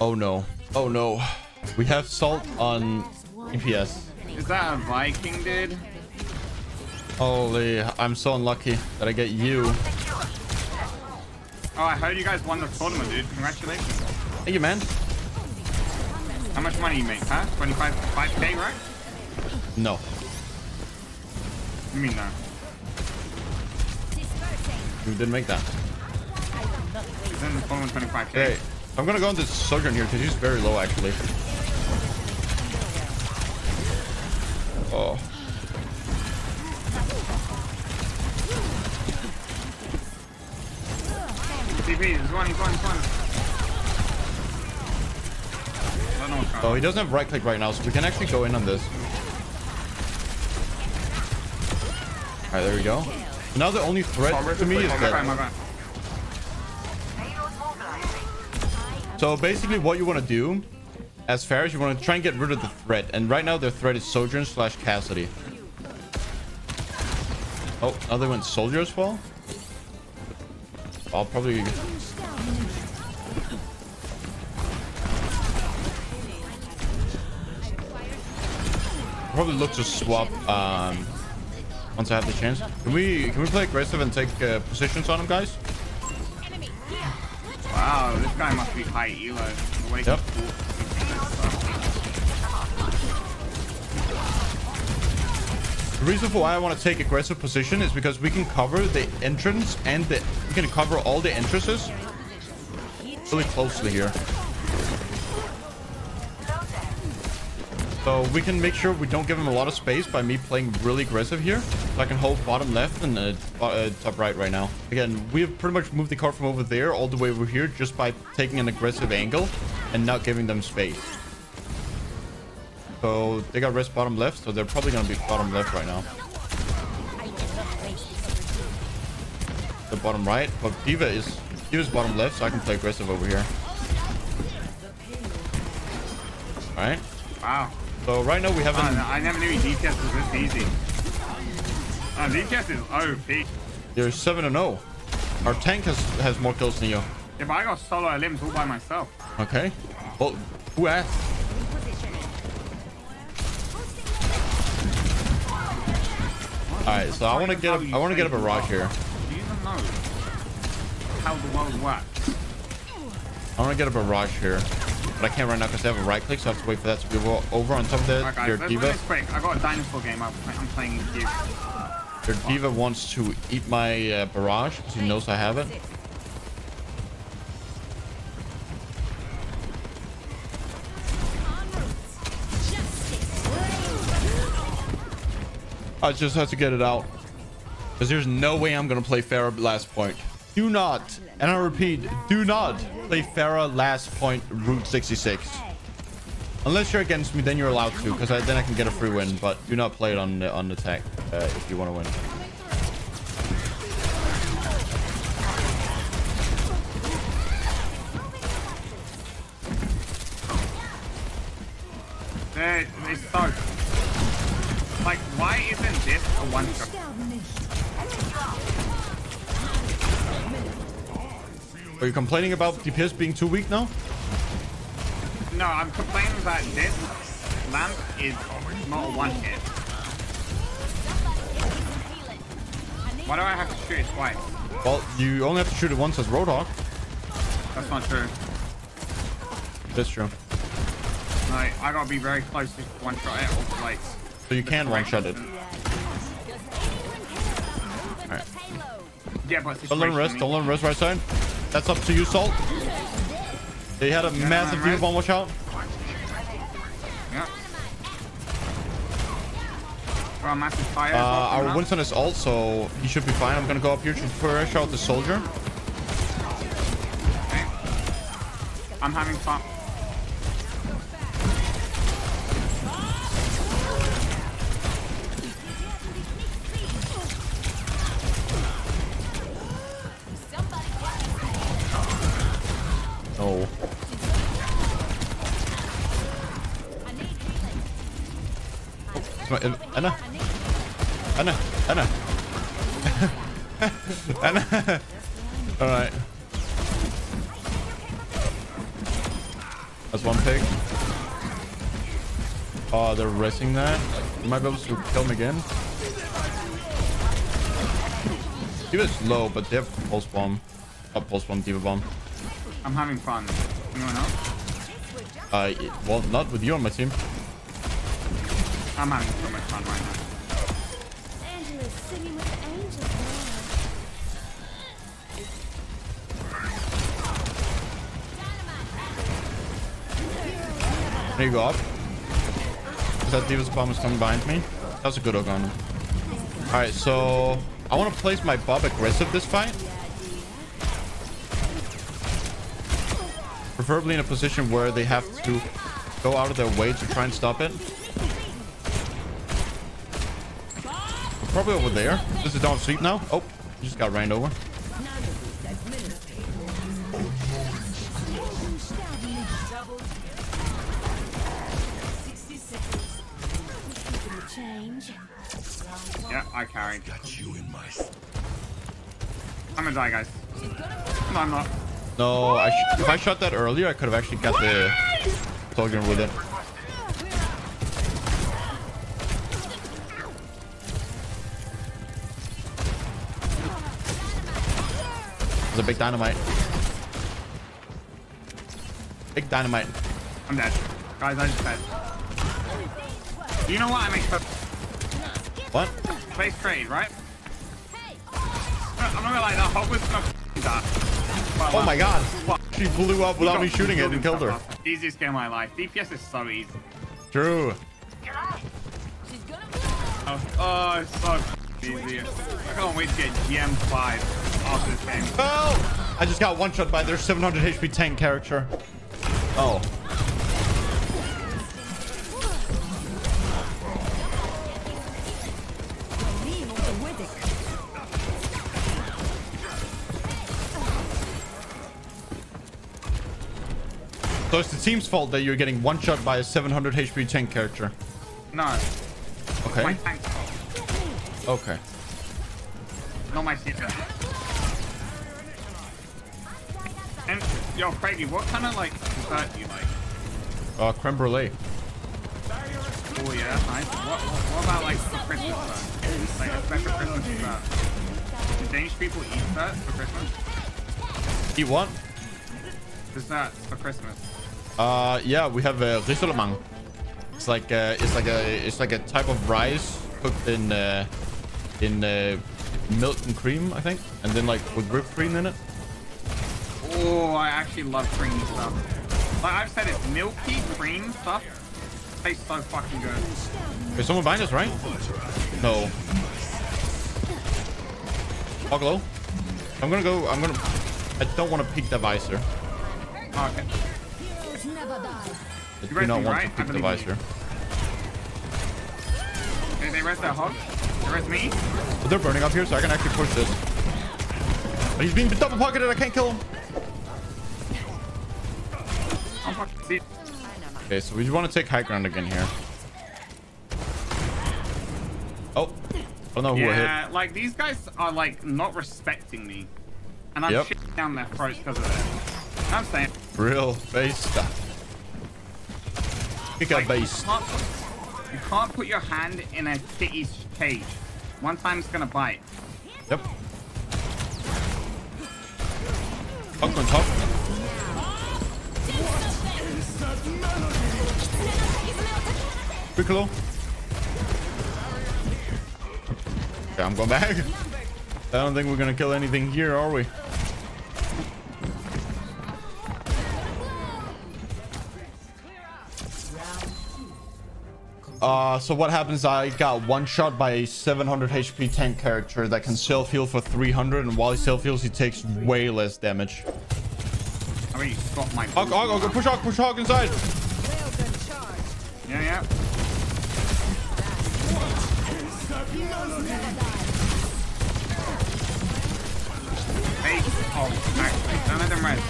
Oh no. Oh no. We have salt on DPS. Is that a Viking, dude? Holy, I'm so unlucky that I get you. Oh, I heard you guys won the tournament, dude. Congratulations. Thank you, man. How much money you make, huh? 25, 5k, right? No. You mean no? We didn't make that. In the tournament 25k. Okay. I'm gonna go on this Sojourn here because he's very low actually. Oh. TP, he's he's he's going Oh, he doesn't have right click right now, so we can actually go in on this. Alright, there we go. Now the only threat Oh, to me is my bad, that. So basically what you want to do as far as you want to try and get rid of the threat. And right now their threat is Sojourn slash Cassidy. Oh, went Soldier as well? I'll probably... Probably look to swap um, once I have the chance. Can we can we play aggressive and take uh, positions on them, guys? Wow, this guy must be high elo. Yep. The reason for why I want to take aggressive position is because we can cover the entrance and the we can cover all the entrances really closely here. So we can make sure we don't give him a lot of space by me playing really aggressive here. So I can hold bottom left and uh, uh, top right right now. Again, we have pretty much moved the car from over there all the way over here just by taking an aggressive angle and not giving them space. So they got rest bottom left, so they're probably gonna be bottom left right now. The bottom right, but D.Va is D.Va's bottom left, so I can play aggressive over here. All right. Wow. So right now we haven't. Oh, I never knew DPS was this easy. Uh, oh, DPS is OP. You're seven and zero. Our tank has has more kills than you. Yeah, but I got solo limbs all by myself. Okay. Well, who asked? All right. So I want to get a, I want to get a barrage here. Do you even know how the world works? I want to get a barrage here, but I can't right now because I have a right click, so I have to wait for that to be over on top of the, Alright guys, your let's D.Va. this quick. I got a dinosaur game. I'm playing in queue. Your D.Va wants to eat my uh, barrage because he knows I have it. I just have to get it out. Because there's no way I'm going to play Pharah last point. Do not, and I repeat, do not play Pharah last point Route 66. Unless you're against me, then you're allowed to, because then I can get a free win. But do not play it on the on attack uh, if you want to win. They, they suck. Like, why isn't this a one Are you complaining about DPS being too weak now? No, I'm complaining that this lamp is not one hit. Why do I have to shoot it twice? Well, you only have to shoot it once as Roadhog. That's not true. That's true. Like, I gotta be very close to one shot it or like. So you can one-shot it. Alright. Yeah, but Don't let him rest. Don't let him rest right side. That's up to you, Salt. They had a Yeah, massive right. D.Va bomb. Watch out. Yeah. Got massive fire. Uh, as well coming our. Winston is ult, so he should be fine. I'm gonna go up here to push out the soldier. Okay. I'm having fun. Come on, Anna. Anna. Anna. Anna. All right. That's one pig. Oh, they're resting that. You might be able to kill him again. He was low, but they have pulse bomb. Not pulse bomb, D.Va bomb. I'm having fun. Anyone else? Uh, well, not with you on my team. I'm having so much fun right now. Angela's singing with the angels There you go up. That D.Va's bomb is coming behind me. That's a good him. Alright, so I want to place my Bob aggressive this fight. Preferably in a position where they have to go out of their way to try and stop it. Probably over there. This is down sleep now. Oh, he just got ran over. Yeah, I carried. I'm gonna die, guys. No, I'm not. No, I sh if I shot that earlier, I could have actually got the Soldier with it. A big dynamite. Big dynamite. I'm dead. Guys, I just dead. You know what? I make What? base trade, right? I'm not gonna lie, that hog was gonna that. Oh my god. She blew up without me shooting it and killed her. Easiest game of my life. DPS is so easy. True. Oh, oh it's so easy. I can't wait to get GM5 after this game. Oh! I just got one shot by their 700 HP tank character. Oh. So it's the team's fault that you're getting one shot by a 700 HP tank character. No, my Okay. tank's fault, Okay. not my team. Yo, Kragie, what kind of like dessert do you like? Uh, creme brulee. Oh yeah, nice. What, what, what about like for Christmas though? Like a special Christmas dessert? Do Danish people eat dessert for Christmas? Eat what? Desserts for Christmas. Uh, yeah, we have a uh, risalamande. It's like uh, it's like a it's like a type of rice cooked in uh, in uh, milk and cream, I think, and then like with whipped cream in it. Oh, I actually love creamy stuff. Like I've said, it's milky cream stuff. Tastes so fucking good. There's someone behind us, right? No. Hog low. I'm gonna go. I'm gonna. I don't want to peek the visor. Oh, okay. never. I do not want right? to I peek the visor. They, they rest their hog. They rest me. But they're burning up here, so I can actually push this. But he's being double pocketed. I can't kill him. I'm fucking see. Okay, so we want to take high ground again here. Oh, oh I don't know who I hit. Yeah, like these guys are like not respecting me, and I'm Yep. shitting down their throats because of it. I'm saying, Real base stuff. Out like, base. You can't, put, you can't put your hand in a kitty's cage. One time it's gonna bite. Yep. Hog on top. Piccolo. Okay, I'm going back. I don't think we're gonna kill anything here, are we? Uh, so what happens? I got one shot by a 700 HP tank character that can self heal for 300, and while he self heals, he takes way less damage. I mean, you got my. Hog, hog, hog, push hog, push hog inside. Yeah, yeah. Hey, oh, actually, don't let them rest.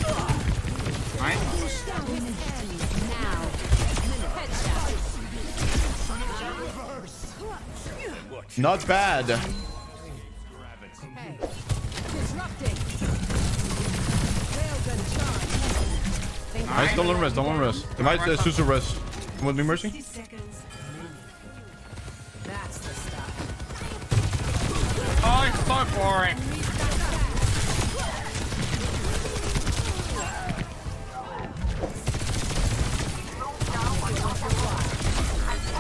Right? Not bad. Nice, don't let him rest. Don't let him rest. They might uh, Susu rest. Come with me, Mercy. seconds. That's the stuff. Oh, it's so boring.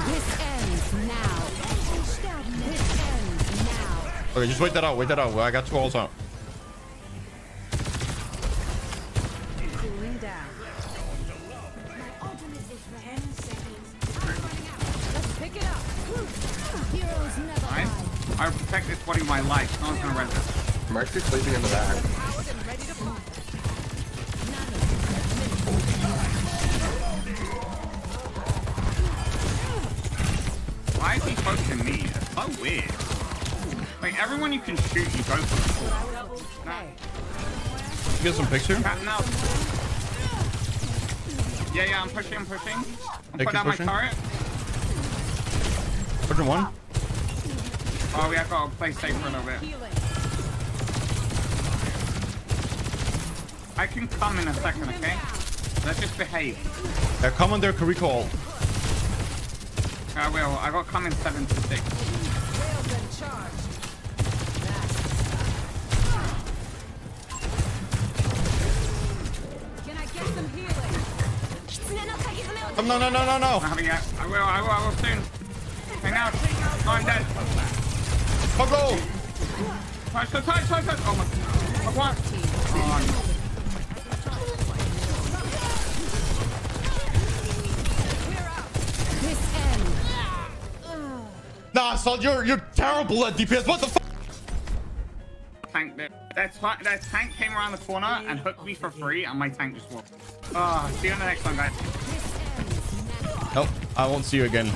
This ends now. This ends now. Okay, just wait that out. Wait that out. I got two ults out. Life. No one's oh, gonna res this. Mercy's sleeping in the back. Why is he focusing me? It's so weird. Like everyone you can shoot, you go for. Nah, Get some picture. cat now. Yeah, yeah, I'm pushing, I'm pushing. I'm putting keep down my turret. Version one. Oh, we have to play safe for a little bit. I can come in a second, okay? Let's just behave. Come on there, recall. I will. I got come in seven to six. Railgun charged. That's. Can I get some healing? Oh, no, no, no, no, no. I'm having a- I will, I will, I will soon. Hang out. Oh, I'm dead. Oh, go. Touch, touch, touch, touch, touch. Oh my. Oh, what? Oh. Nah, son, you're you're terrible at DPS. What the fuck? tank there. That, ta- that tank came around the corner and hooked me for free, and my tank just walked. Oh, see you on the next one, guys. Nope, I won't see you again.